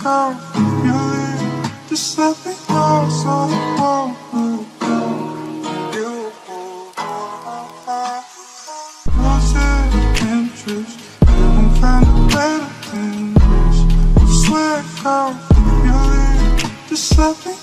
sky. Just let me know so I won't lose you. Lost oh, oh, oh, your interest, haven't found a better than this. I swear, girl, if you leave, just let me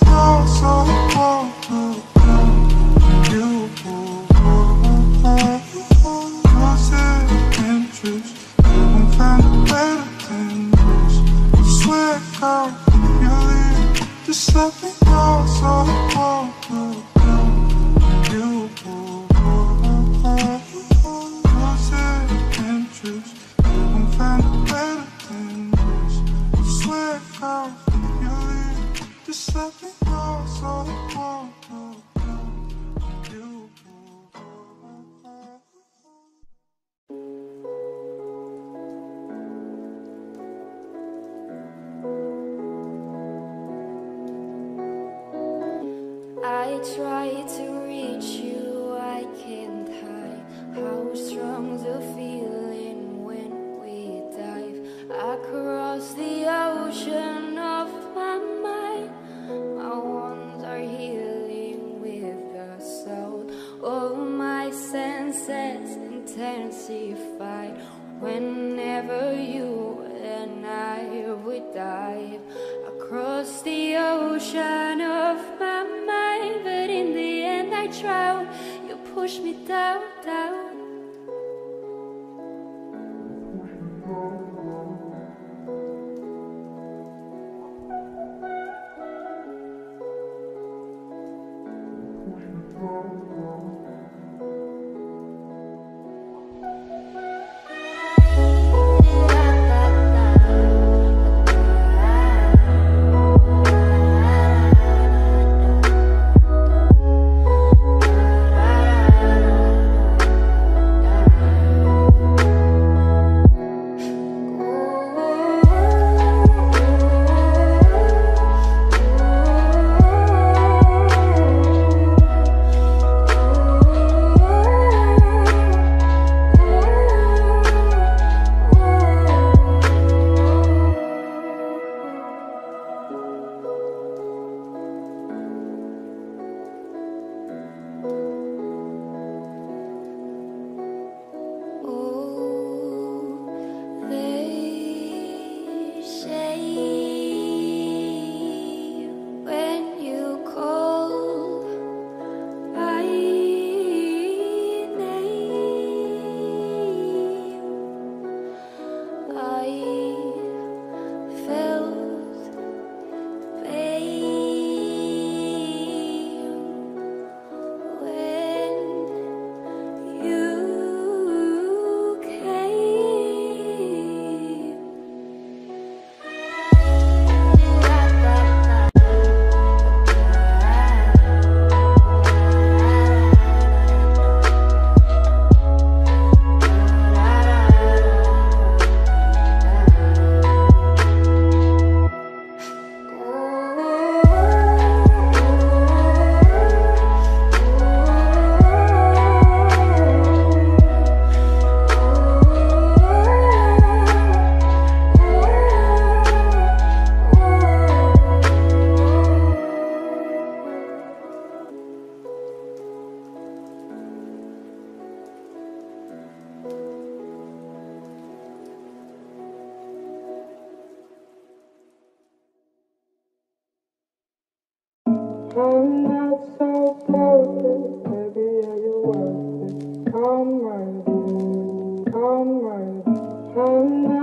Oh.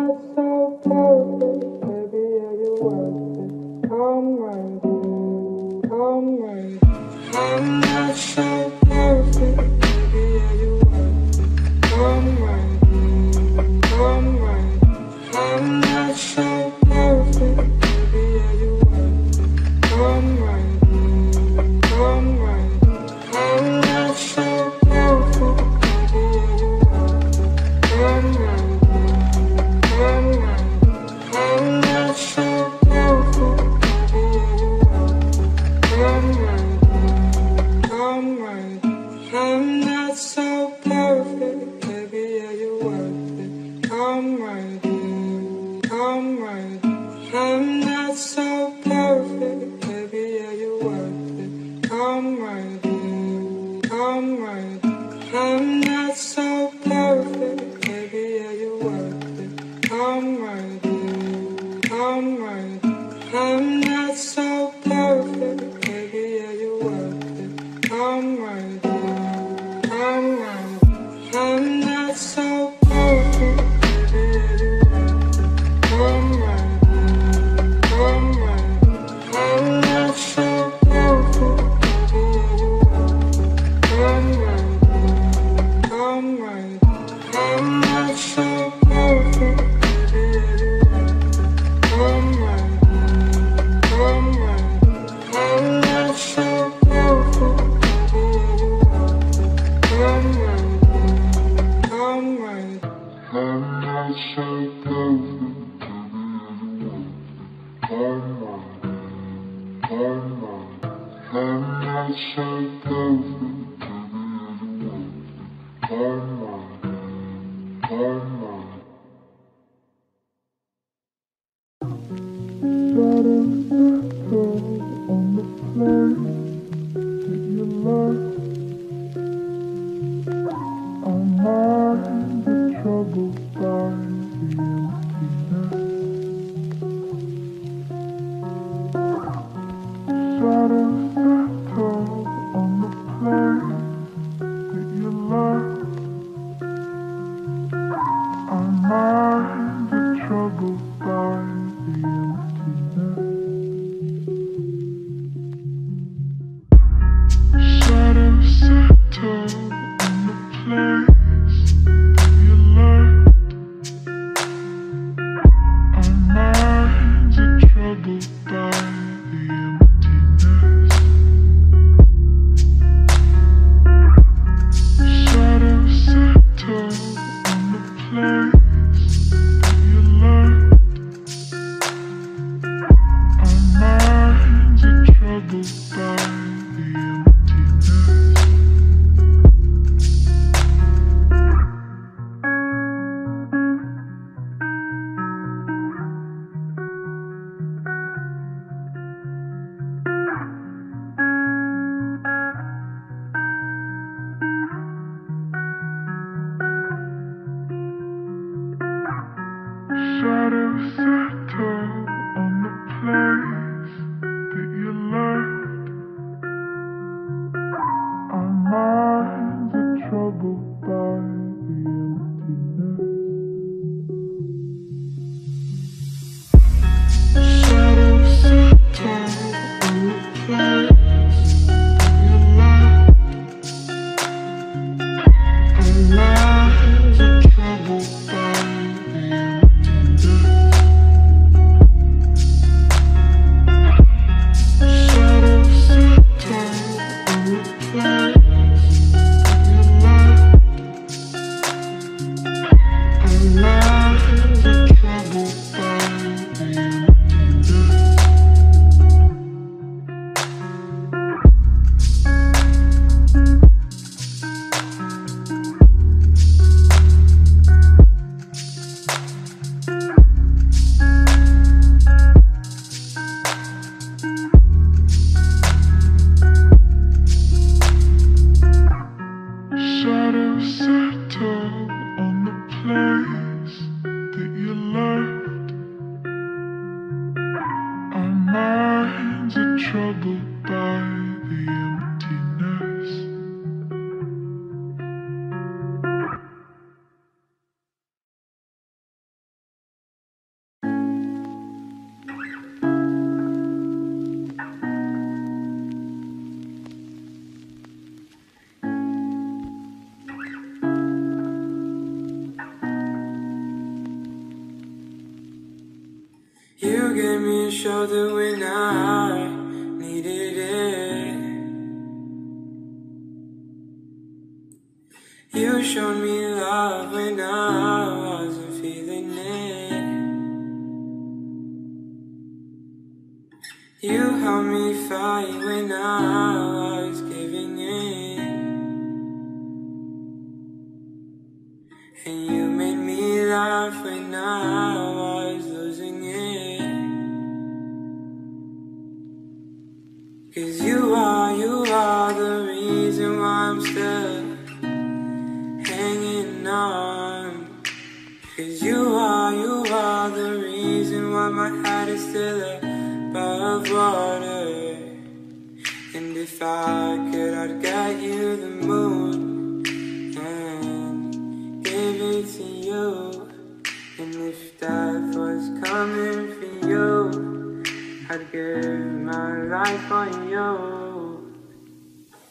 was coming for you. I'd give my life for you.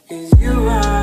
Cause you are.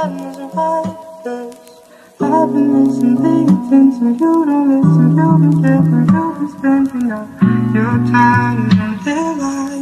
I've been listening, paying You don't listen, you've been careful You've been spending all your time Until daylight.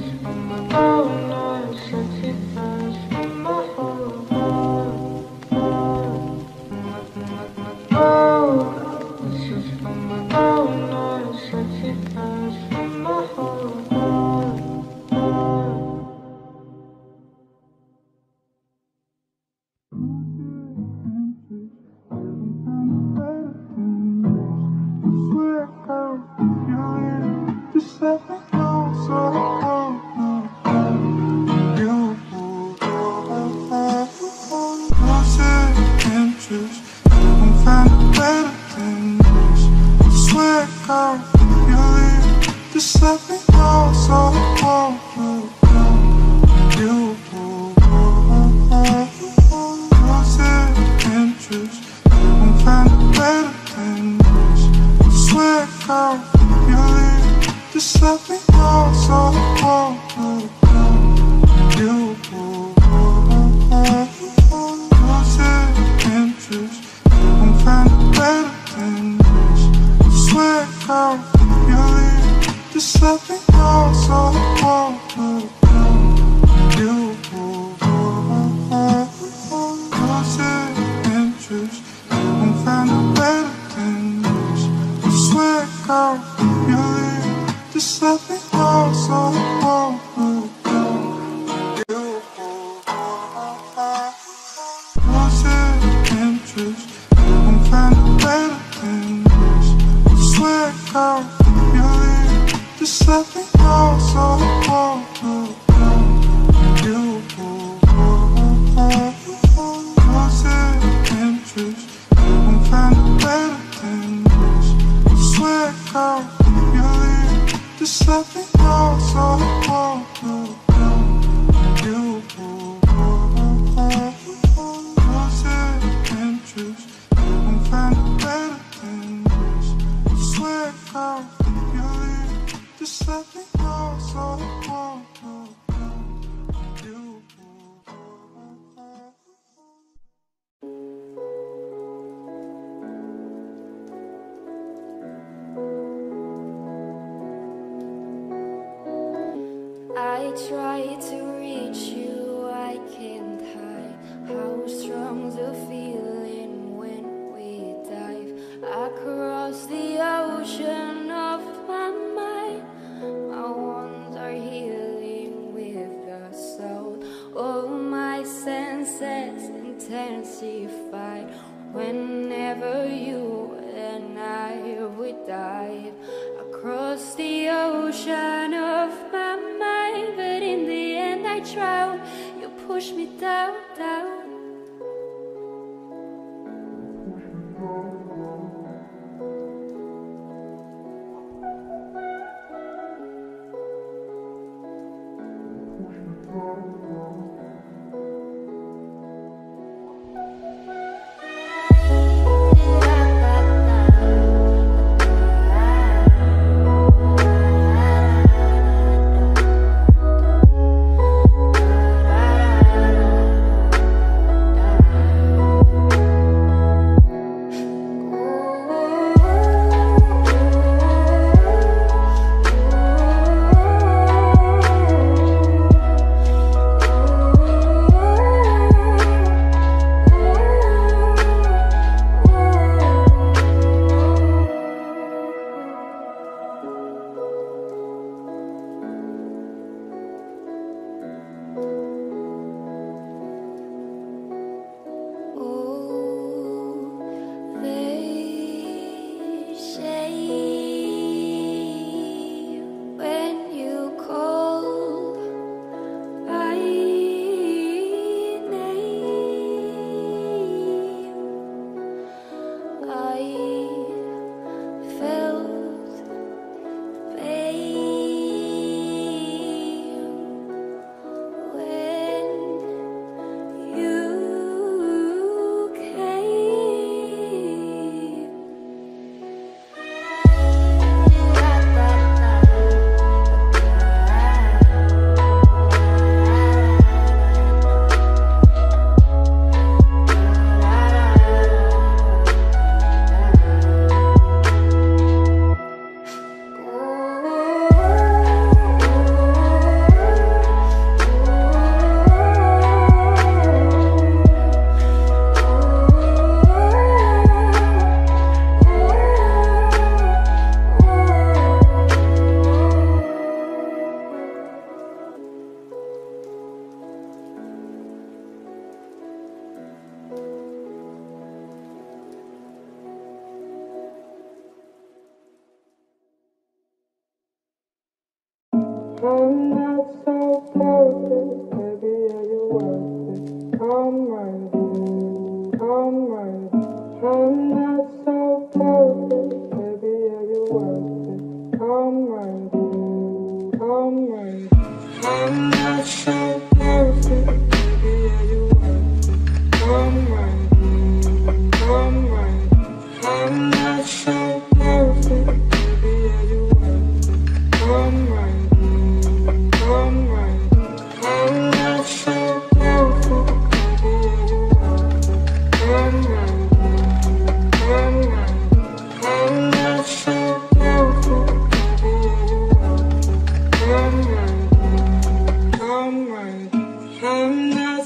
Thank you.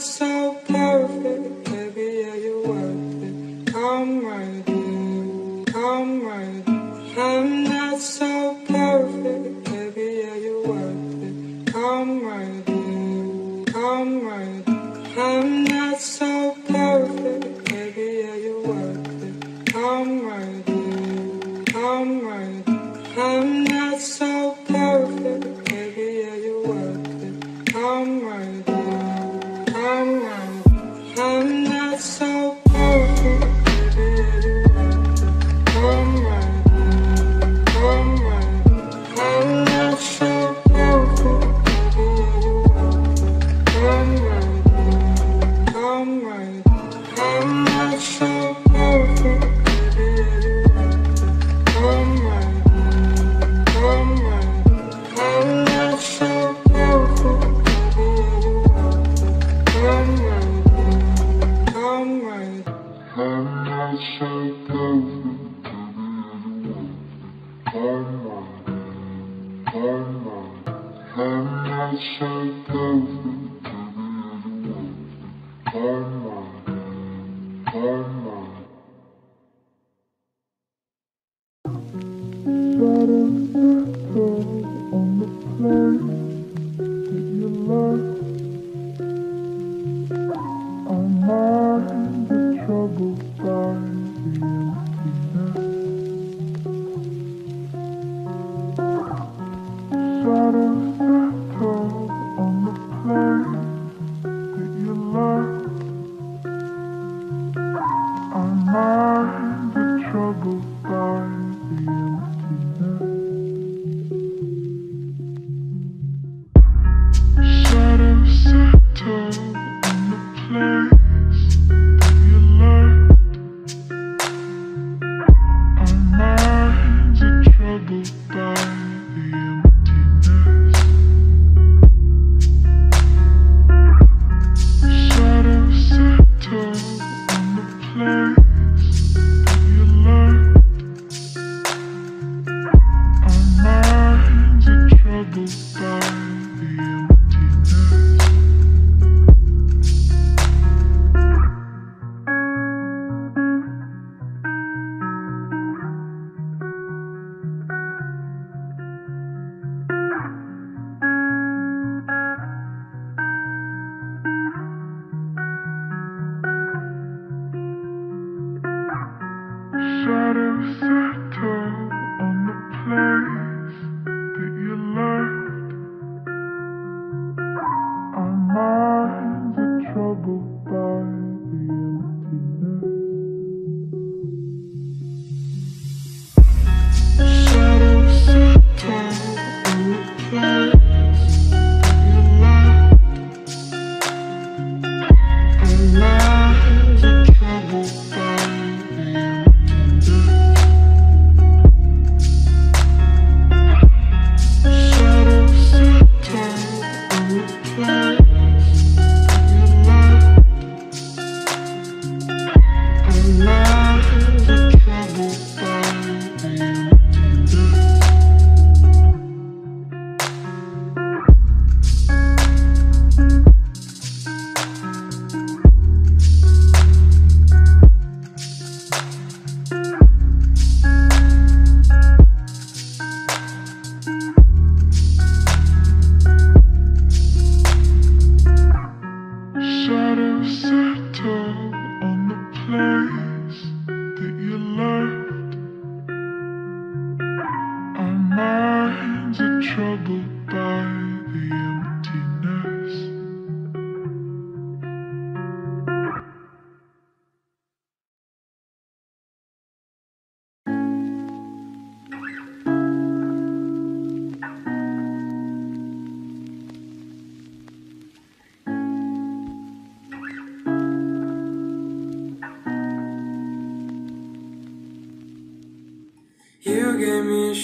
So perfect,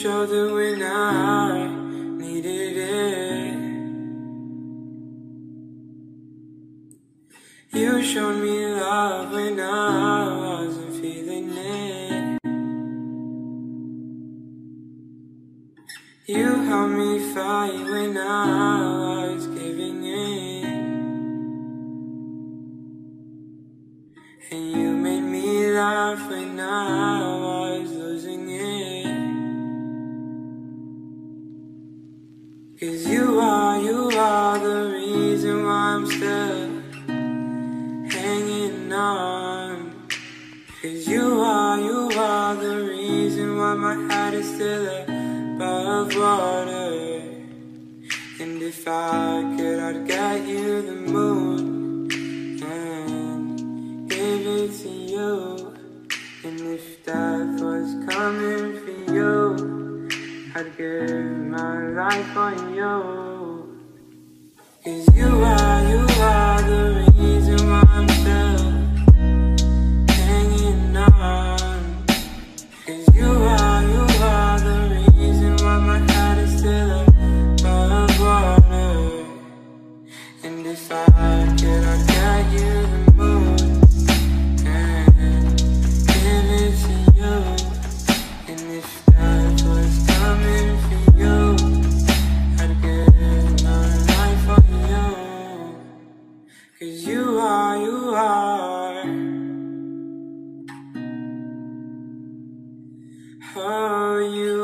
shoulder when I Oh, you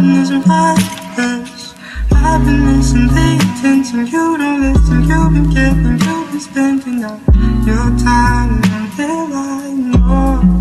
sadness and madness I've been missing the attention You don't listen, you've been giving You've been spending all your time Until I know.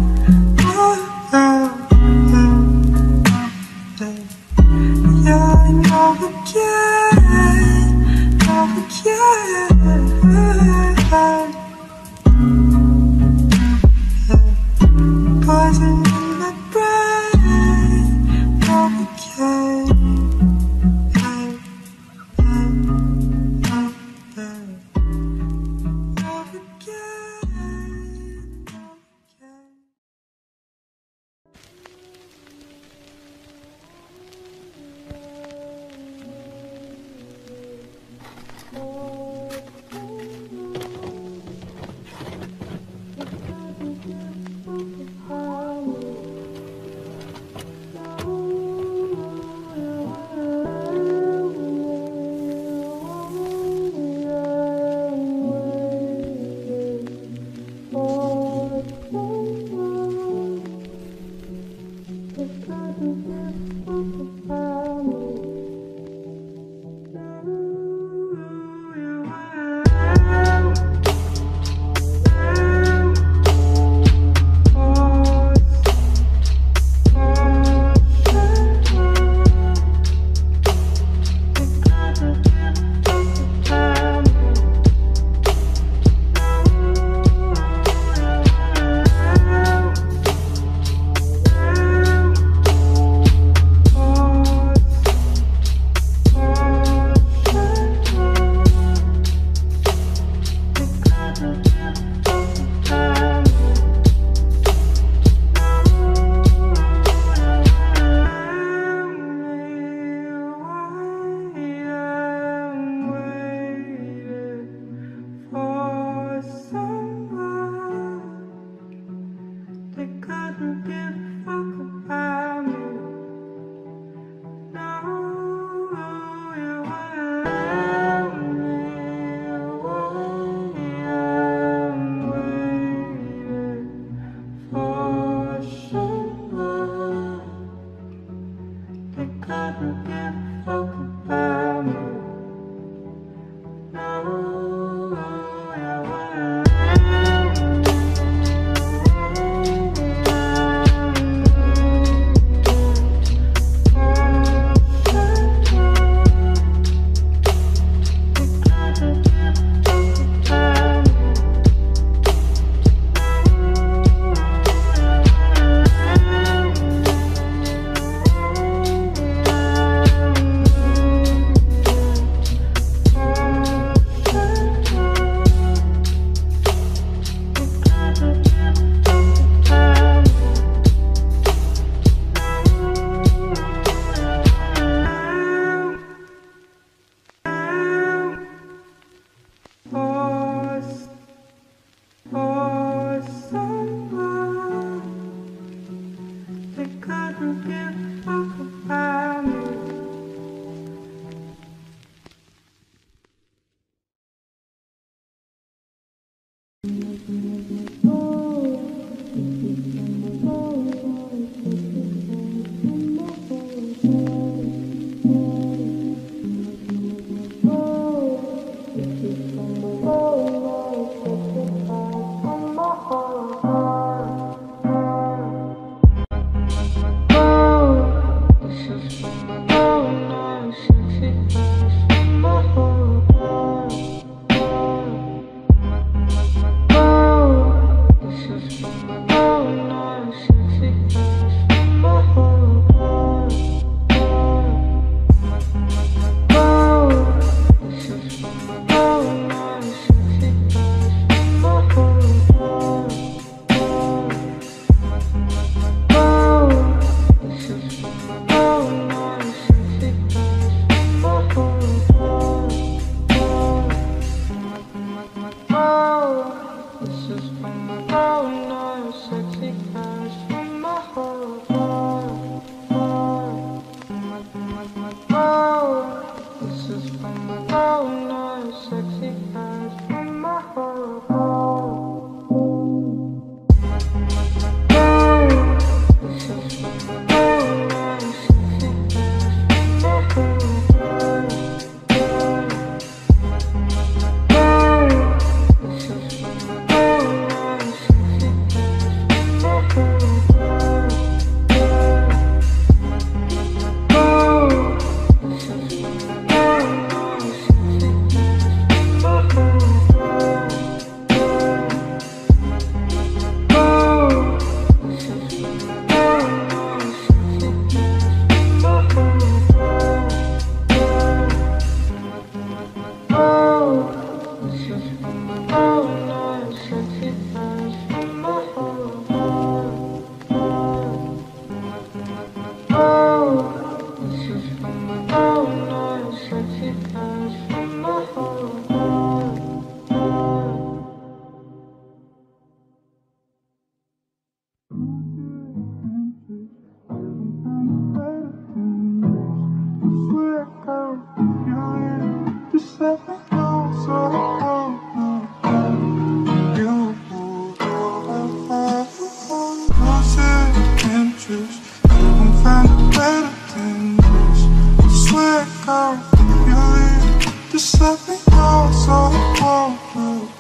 Just let me go so I won't.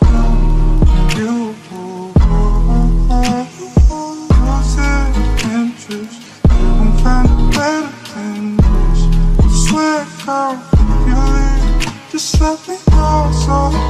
You interest. Better than this. I swear, leave, just let me go so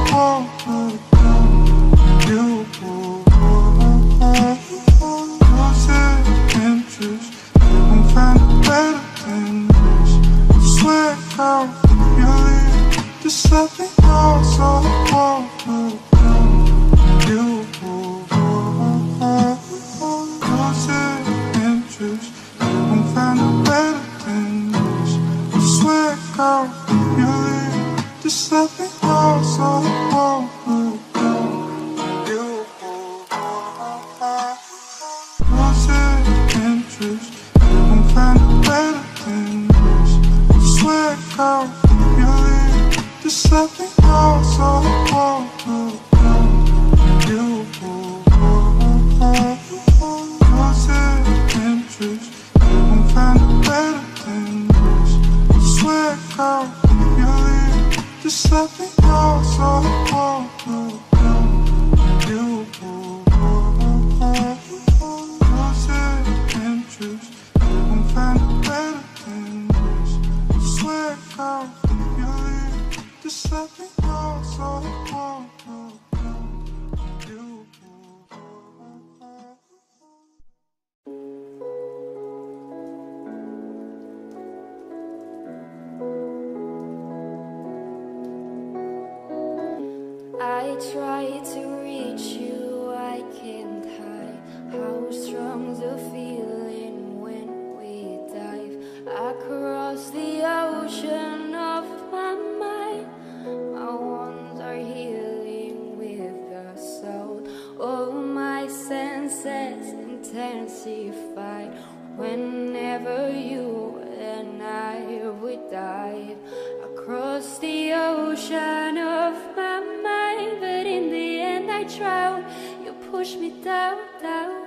excess intensified whenever you and I we dive across the ocean of my mind, but in the end I drown. You push me down, down.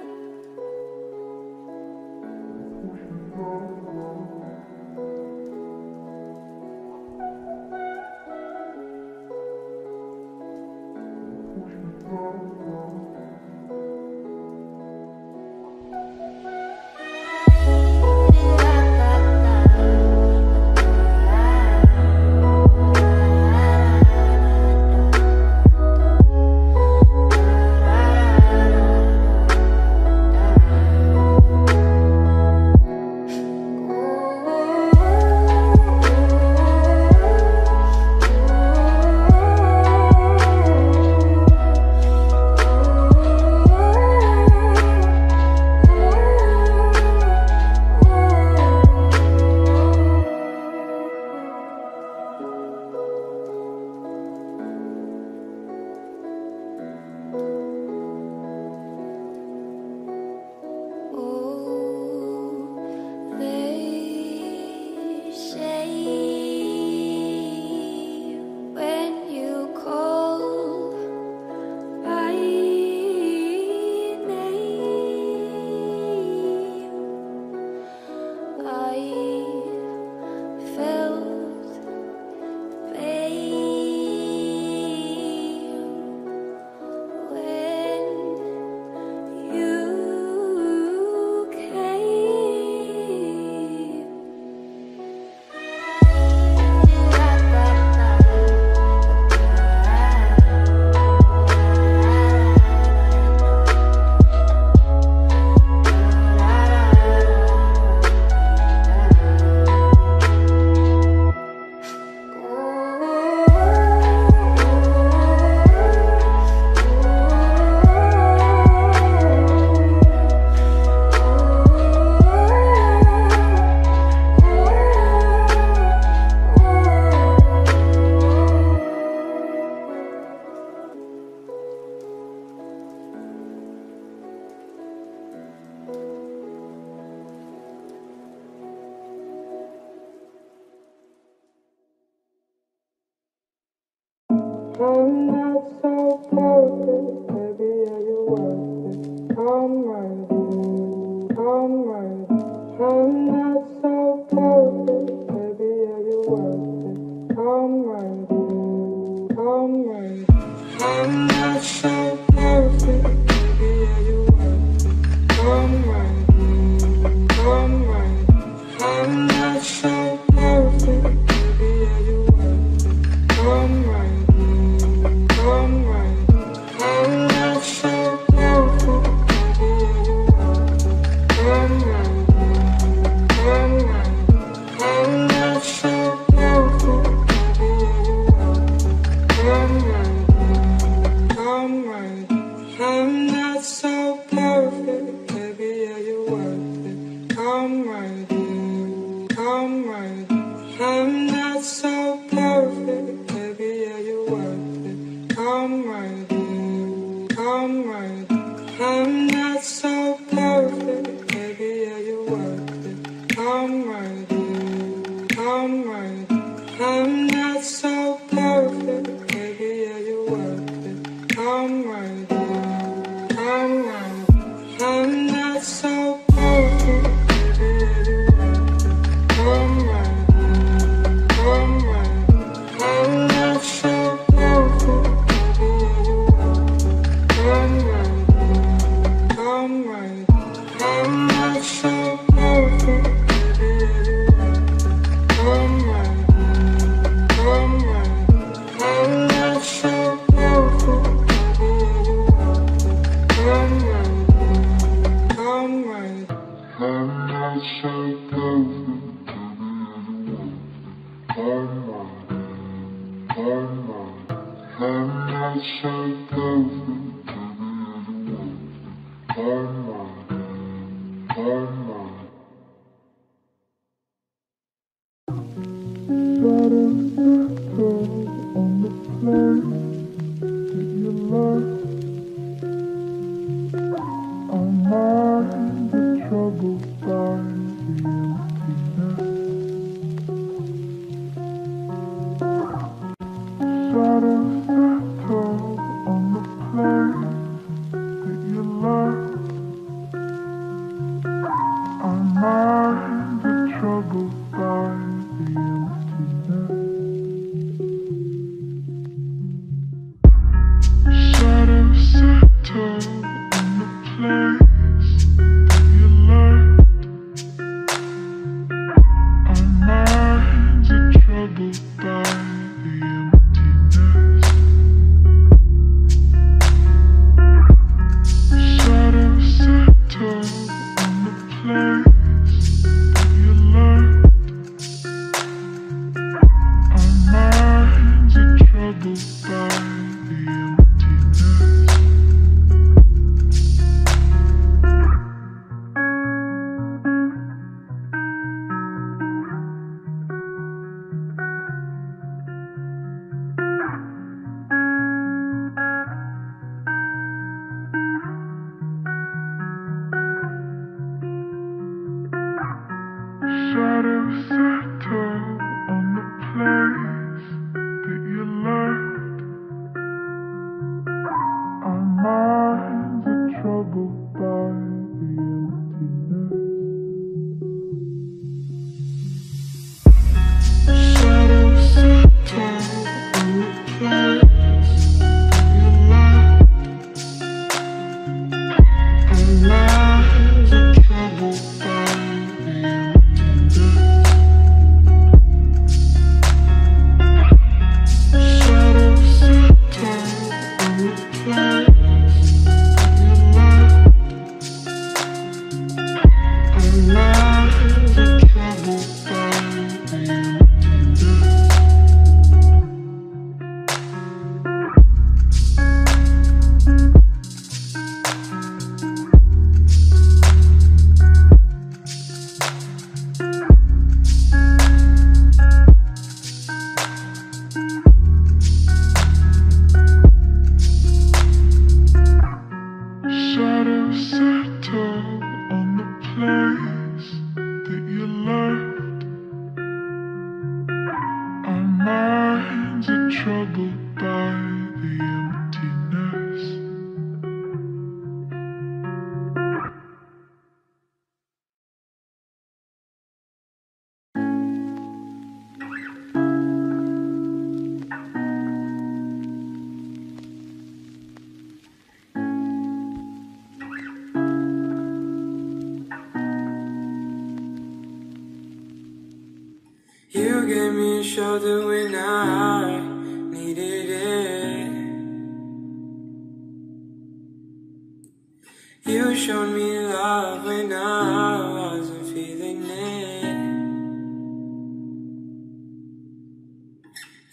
Showed me love when I wasn't feeling it.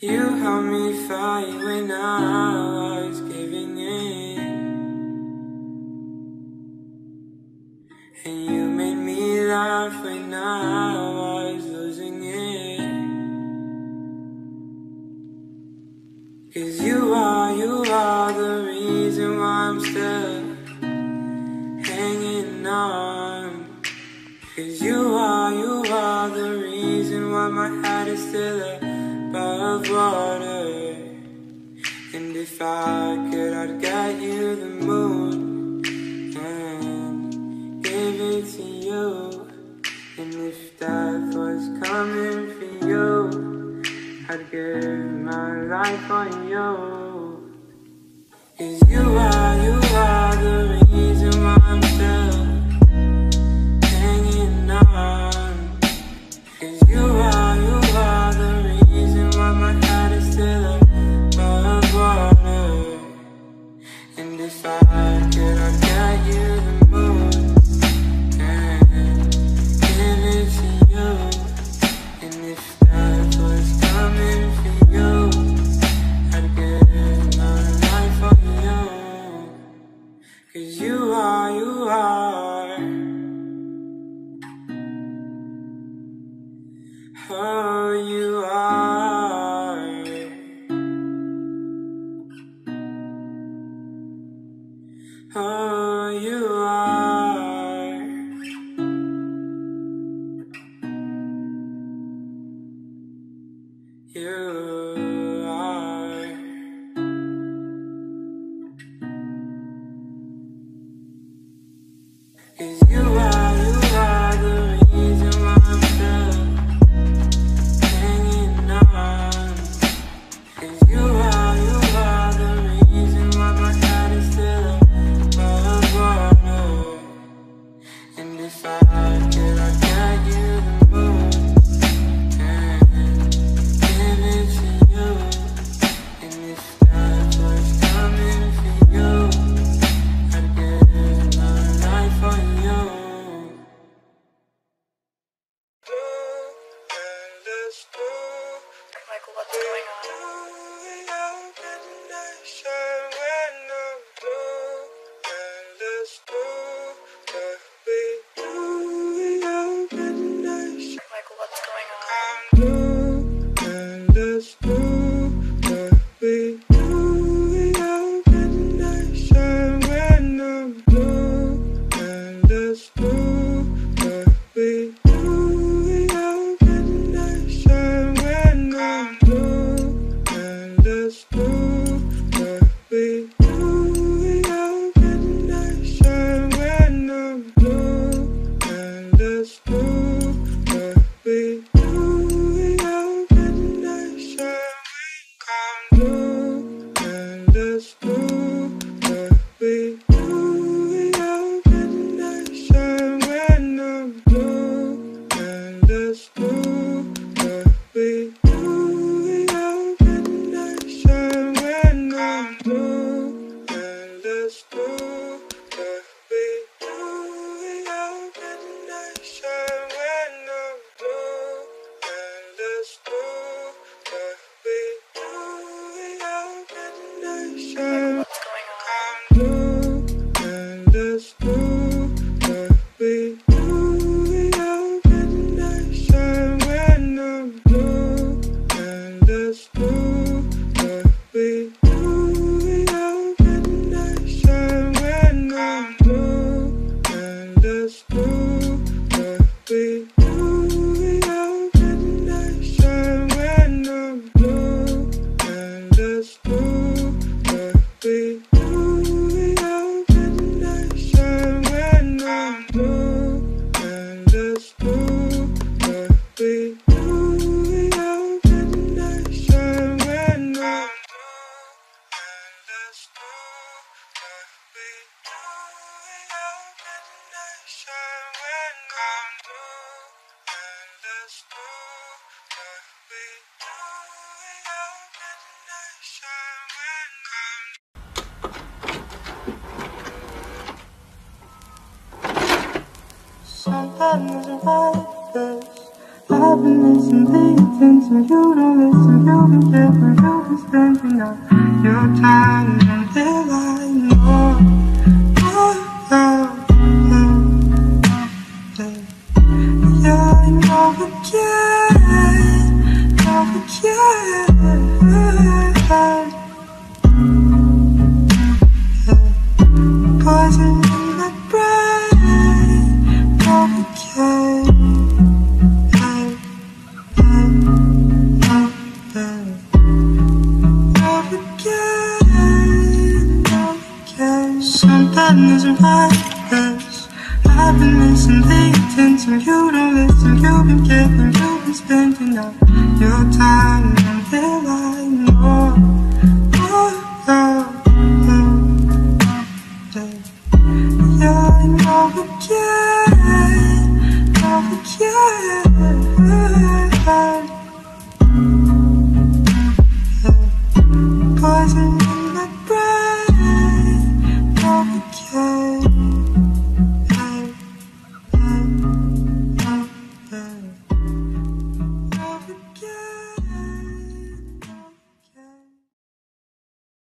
You helped me fight when I was giving in. Still above water. And if I could, I'd get you the moon and give it to you. And if death was coming for you, I'd give my life on you. Cause you are,